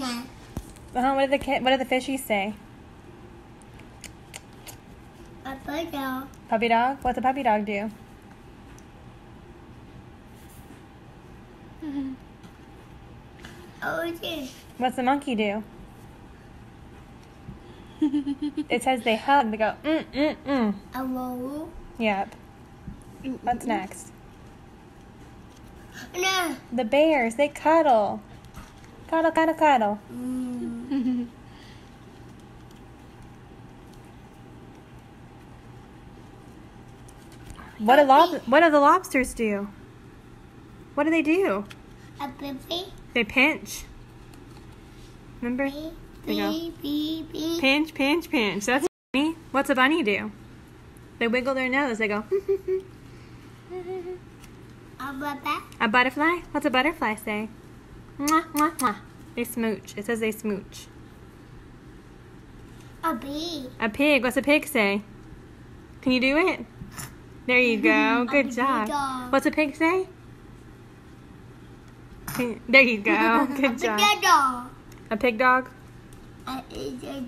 banana. Uh-huh, what did the kid, what did the fishies say? A burger. Puppy dog? What's a puppy dog do? Oh, this. What's the monkey do? it says they hug. They go mm mm mm. A roll. Yep. What's next? No. The bears. They cuddle. Cuddle, cuddle, cuddle. Mm. What do lob- What do the lobsters do? What do they do? A baby. They pinch. Remember? Beep, There you go. beep, beep, beep. Pinch, pinch, pinch. That's bunny. What's a bunny do? They wiggle their nose. They go. A baba. a butterfly? What's a butterfly say? Mwah, mwah, mwah. They smooch. It says they smooch. A bee. A pig. What's a pig say? Can you do it? There you go. Good job. dog. What's a pig say? There you go. Good a job. dog. A pig dog? A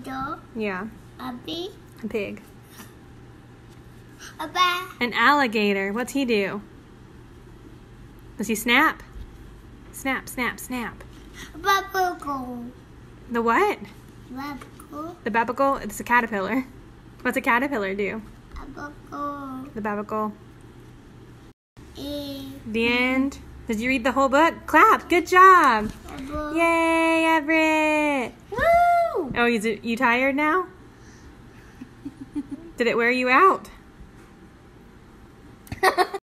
dog. Yeah. A bee. A pig. A bat. An alligator. What's he do? Does he snap? Snap, snap, snap. Bubble. The what? Bubble. The babicle? It's a caterpillar. What's a caterpillar do? Bubble. The babicle. E. The end. Did you read the whole book? Clap. Good job. Bubble. Yay, Everett. Woo! Oh, you, you tired now? Did it wear you out?